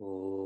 Oh.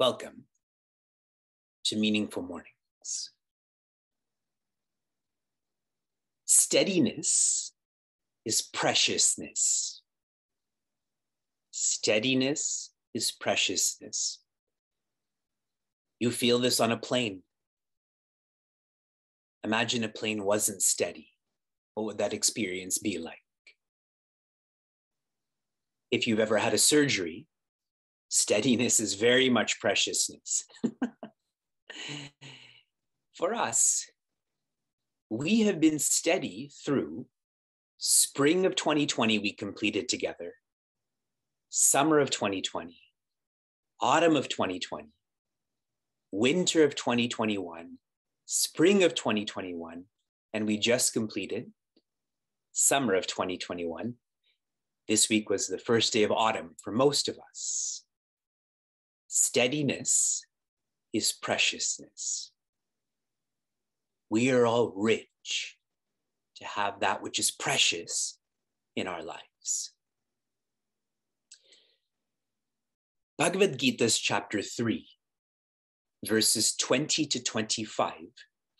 Welcome to Meaningful Mornings. Steadiness is preciousness. Steadiness is preciousness. You feel this on a plane. Imagine a plane wasn't steady. What would that experience be like? If you've ever had a surgery, steadiness is very much preciousness. For us, we have been steady through spring of 2020, we completed together, summer of 2020, autumn of 2020, winter of 2021, spring of 2021, and we just completed summer of 2021. This week was the first day of autumn for most of us. Steadiness is preciousness. We are all rich to have that which is precious in our lives. Bhagavad Gita's chapter 3, verses 20 to 25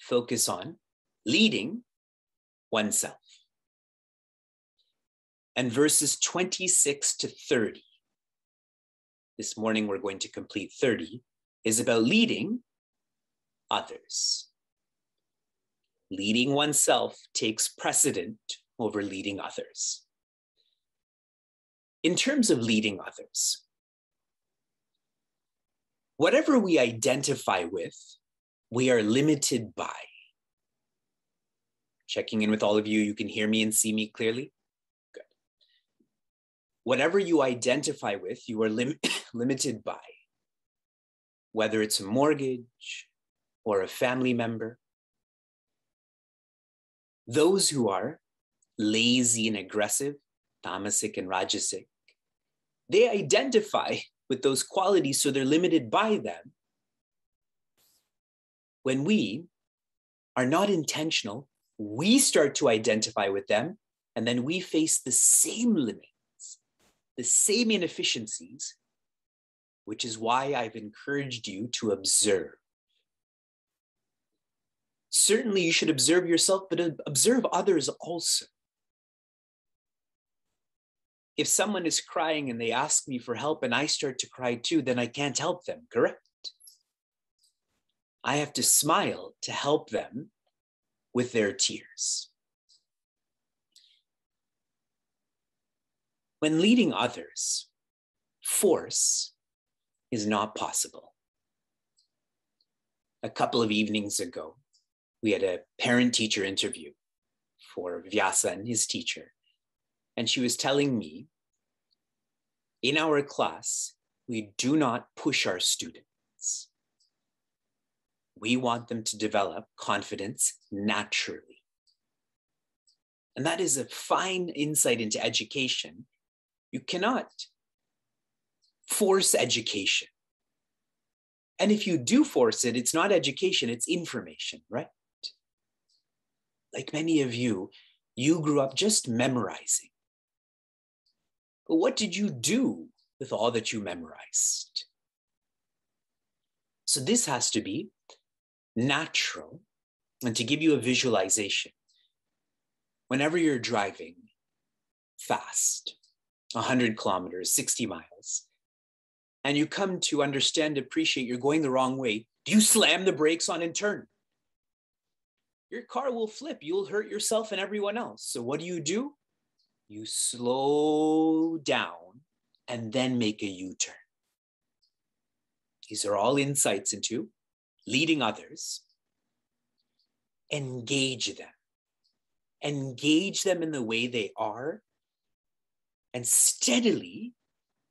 focus on leading oneself. And verses 26 to 30 this morning we're going to complete 30, is about leading others. Leading oneself takes precedent over leading others. In terms of leading others, whatever we identify with, we are limited by. Checking in with all of you, you can hear me and see me clearly whatever you identify with, you are lim- limited by, whether it's a mortgage or a family member. Those who are lazy and aggressive, tamasic and rajasic, they identify with those qualities, so they're limited by them. When we are not intentional, we start to identify with them, and then we face the same limit the same inefficiencies, which is why I've encouraged you to observe. Certainly, you should observe yourself, but observe others also. If someone is crying and they ask me for help and I start to cry too, then I can't help them, correct? I have to smile to help them with their tears. When leading others, force is not possible. A couple of evenings ago, we had a parent teacher interview for Vyasa and his teacher. And she was telling me in our class, we do not push our students. We want them to develop confidence naturally. And that is a fine insight into education you cannot force education. And if you do force it, it's not education, it's information, right? Like many of you, you grew up just memorizing. But what did you do with all that you memorized? So this has to be natural. And to give you a visualization, whenever you're driving fast, 100 kilometers, 60 miles. and you come to understand, appreciate you're going the wrong way, do you slam the brakes on and turn? Your car will flip. You'll hurt yourself and everyone else. So, what do you do? You slow down and then make a U turn. These are all insights into leading others. Engage them. Engage them in the way they are and steadily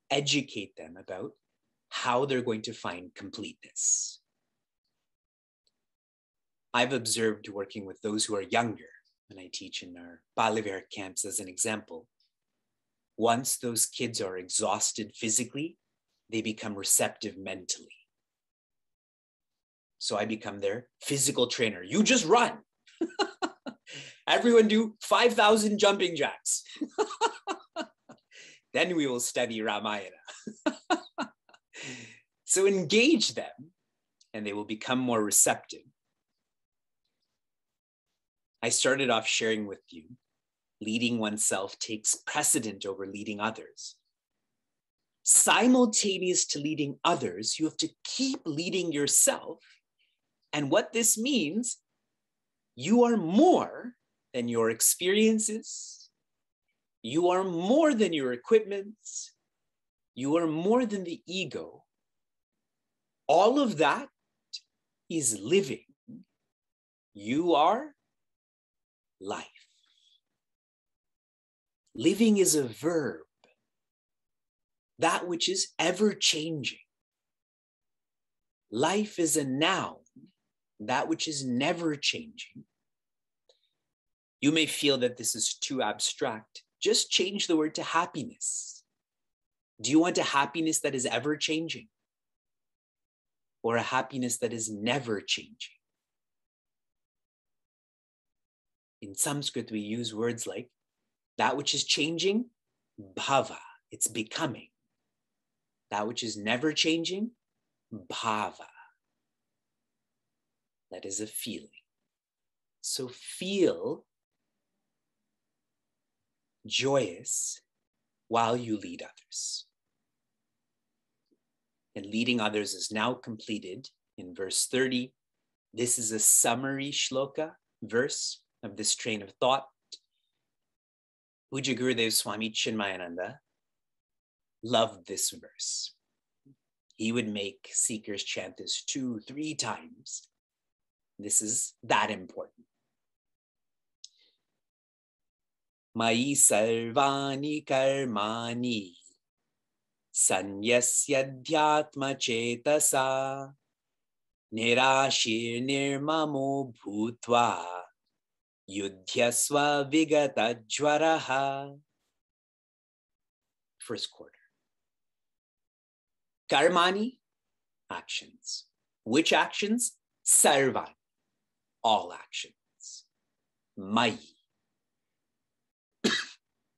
educate them about how they're going to find completeness. I've observed working with those who are younger and I teach in our Bala Vihar camps as an example. Once those kids are exhausted physically, they become receptive mentally. So I become their physical trainer. You just run. Everyone do 5,000 jumping jacks. then we will study Ramayana. so engage them and they will become more receptive. I started off sharing with you leading oneself takes precedent over leading others. Simultaneous to leading others, you have to keep leading yourself. And what this means, you are more than your experiences, you are more than your equipments, you are more than the ego. All of that is living. You are life. Living is a verb, that which is ever changing. Life is a noun, that which is never changing. You may feel that this is too abstract. Just change the word to happiness. Do you want a happiness that is ever changing? Or a happiness that is never changing? In Sanskrit, we use words like that which is changing, bhava, it's becoming. That which is never changing, bhava. That is a feeling. So feel joyous while you lead others. And leading others is now completed in verse 30. This is a summary shloka verse of this train of thought. Pujya Gurudev Swami Chinmayananda loved this verse. He would make seekers chant this two, three times. This is that important. Mai sarvani karmani sanyasyadhyatma chetasa nirashir nirmamo bhutva Yudhyasva vigata jwaraha. First quarter. Karmani, actions. Which actions? Sarvan, all actions. Mai.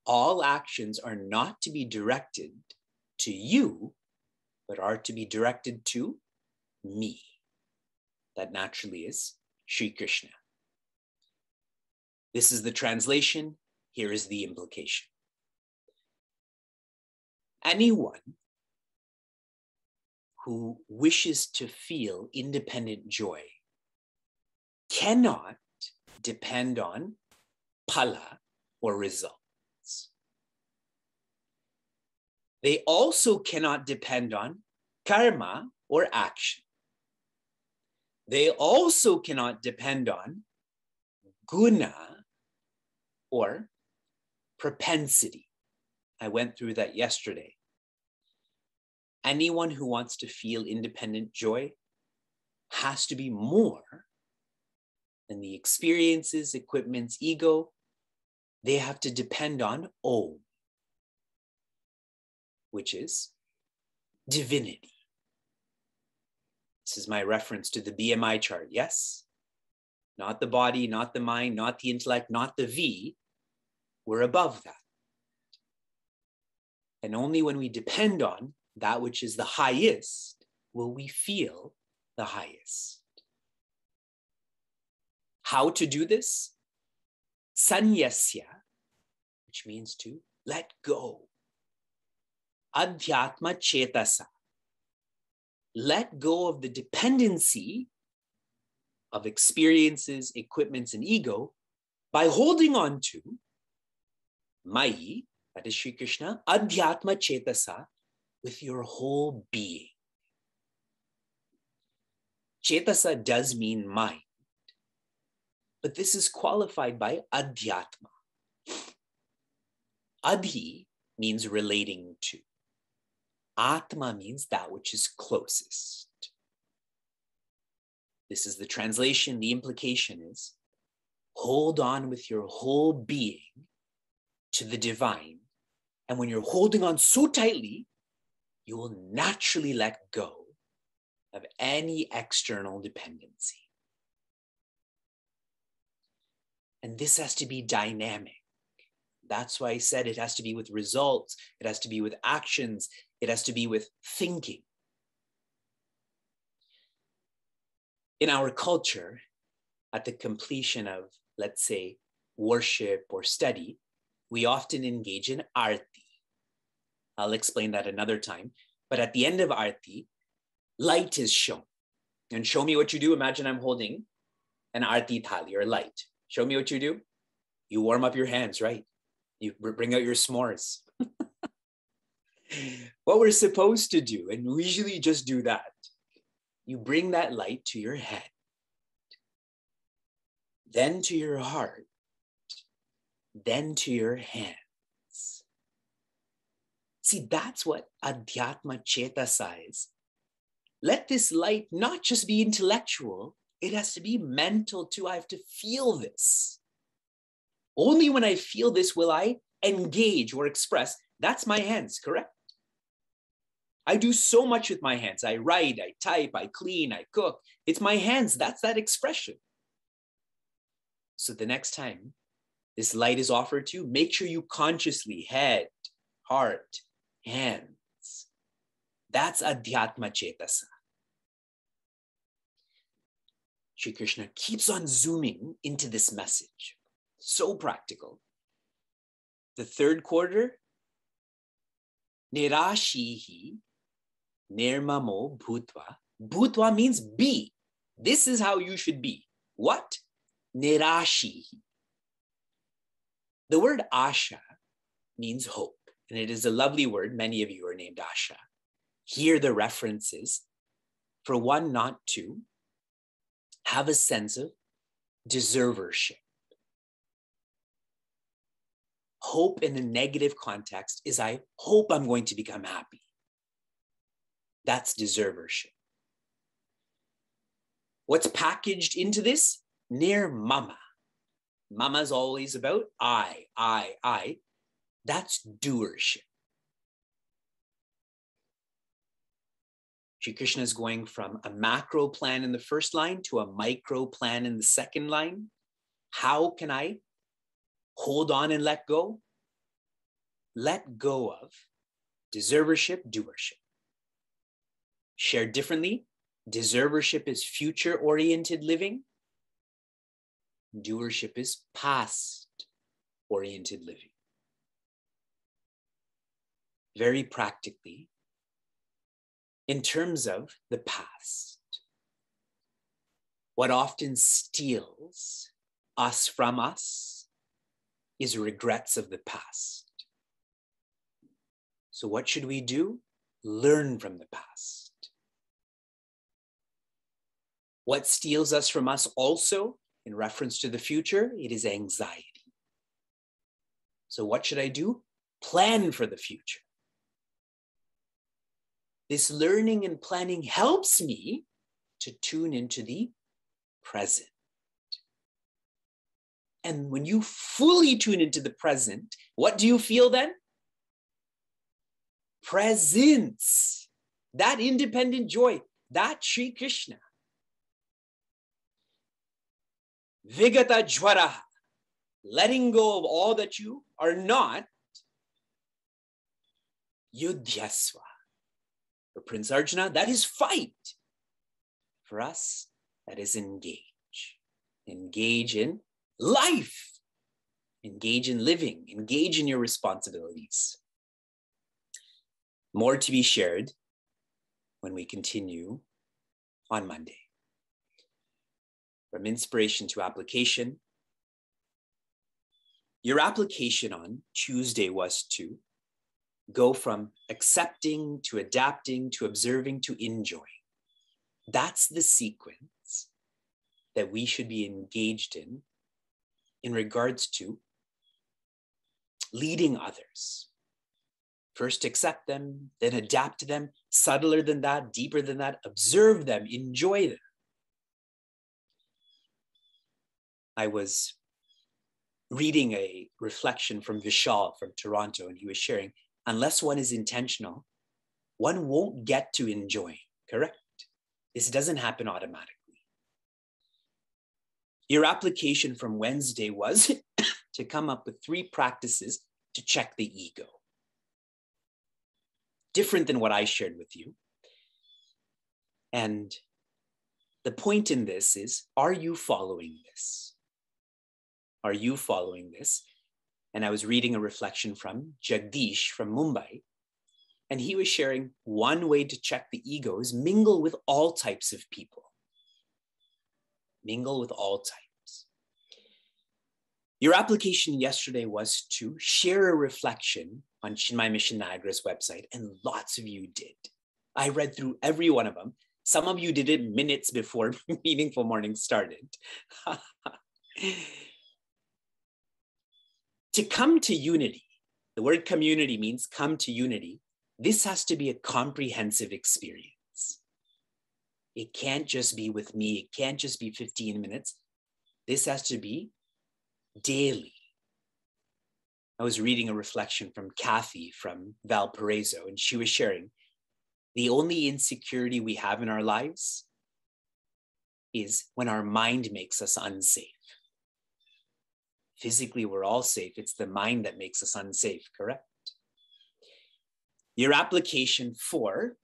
All actions are not to be directed to you, but are to be directed to me. That naturally is Sri Krishna. This is the translation. Here is the implication. Anyone who wishes to feel independent joy cannot depend on phala or results. They also cannot depend on karma or action. They also cannot depend on guna or propensity. I went through that yesterday. Anyone who wants to feel independent joy has to be more than the experiences, equipments, ego. They have to depend on Om, which is divinity. This is my reference to the BMI chart. Yes, not the body, not the mind, not the intellect, not the V. We're above that. And only when we depend on that which is the highest will we feel the highest. How to do this? Sanyasya, which means to let go. Adhyatma chetasa, let go of the dependency of experiences, equipments, and ego by holding on to Mayi, that is Sri Krishna, Adhyatma Chetasa, with your whole being. Chetasa does mean mind, but this is qualified by Adhyatma. Adhi means relating to. Atma means that which is closest. This is the translation. The implication is hold on with your whole being to the divine. And when you're holding on so tightly, you will naturally let go of any external dependency. And this has to be dynamic. That's why I said it has to be with results, it has to be with actions, it has to be with thinking. In our culture, at the completion of, let's say, worship or study, we often engage in arti. I'll explain that another time. But at the end of arti, light is shown. And show me what you do. Imagine I'm holding an arti thali or light. Show me what you do. You warm up your hands, right? You bring out your s'mores. What we're supposed to do, and we usually just do that. You bring that light to your head, then to your heart, then to your hands. See, that's what Adhyatma Chetasa is. Let this light not just be intellectual, it has to be mental too. I have to feel this. Only when I feel this will I engage or express. That's my hands, correct? I do so much with my hands. I write, I type, I clean, I cook. It's my hands. That's that expression. So the next time this light is offered to you, make sure you consciously, head, heart, hands. That's Adhyatma Chetasa. Sri Krishna keeps on zooming into this message. So practical. The third quarter, Nirashihi Nirmamo Bhutva. Bhutva means be. This is how you should be. What? Nirashi. The word Asha means hope, and it is a lovely word. Many of you are named Asha. Here, the references for one not to have a sense of deservership. Hope in a negative context is I hope I'm going to become happy. That's deservership. What's packaged into this? Nirmama. Mama's always about I, I, I. That's doership. Sri Krishna is going from a macro plan in the first line to a micro plan in the second line. How can I hold on and let go? Let go of deservership, doership. Shared differently, deservership is future oriented living, doership is past oriented living. Very practically, in terms of the past, what often steals us from us is regrets of the past. So, what should we do? Learn from the past. What steals us from us also in reference to the future, it is anxiety. So, what should I do? Plan for the future. This learning and planning helps me to tune into the present. And when you fully tune into the present, what do you feel then? Presence, that independent joy, that Sri Krishna. Vigata Jwara, letting go of all that you are not, Yudhyasva. For Prince Arjuna, that is fight. For us, that is engage. Engage in life. Engage in living. Engage in your responsibilities. More to be shared when we continue on Monday. From inspiration to application. Your application on Tuesday was to go from accepting to adapting to observing to enjoying. That's the sequence that we should be engaged in in regards to leading others. First, accept them, then adapt to them, subtler than that, deeper than that, observe them, enjoy them. I was reading a reflection from Vishal from Toronto, and he was sharing unless one is intentional, one won't get to enjoy, correct? This doesn't happen automatically. Your application from Wednesday was to come up with three practices to check the ego. Different than what I shared with you. And the point in this is are you following this? Are you following this? And I was reading a reflection from Jagdish from Mumbai. And he was sharing one way to check the ego is mingle with all types of people. Mingle with all types. Your application yesterday was to share a reflection on Chinmaya Mission Niagara's website, and lots of you did. I read through every one of them. Some of you did it minutes before Meaningful Morning started. to come to unity, the word community means come to unity. This has to be a comprehensive experience. It can't just be with me, it can't just be 15 minutes. This has to be daily. I was reading a reflection from Kathy from Valparaiso, and she was sharing the only insecurity we have in our lives is when our mind makes us unsafe physically we're all safe. It's the mind that makes us unsafe, correct? Your application for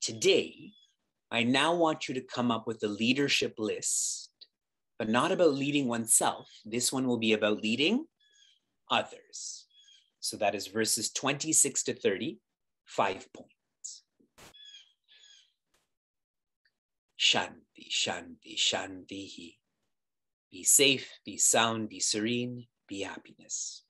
today, I now want you to come up with a leadership list, but not about leading oneself. This one will be about leading others. So that is verses 26 to 30, five points. Shanti, Shanti, Shanti. Be safe, be sound, be serene, be happiness.